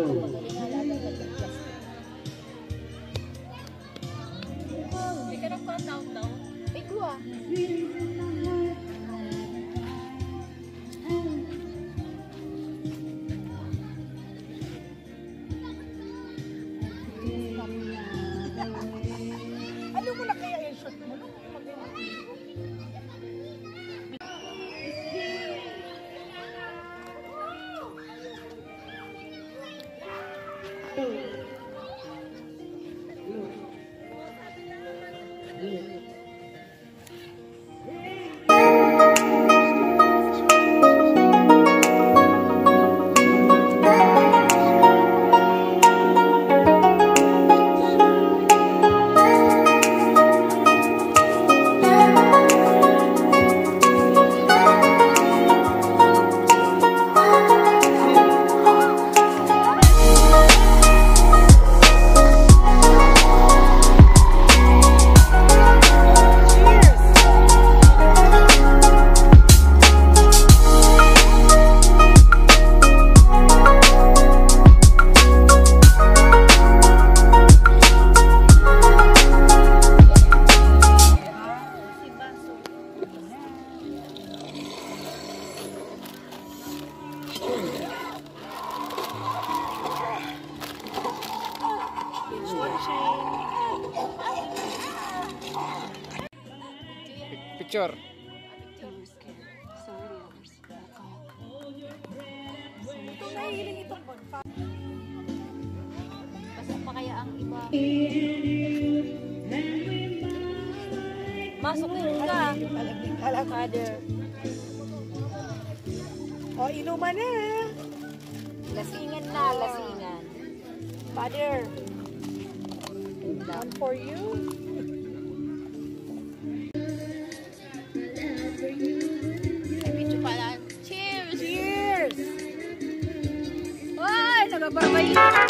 two. Ikaw, may ka ng countdown daw? Ay, kuha. Picture. Ito nahihiling itong bonfire. Basta pa kaya ang iba. Masukin ka. Talaging kalag. Father. O, inuman na. Lasingan na, lasingan. Father. One for you. Cheers! Cheers! Ay, nagabarbay.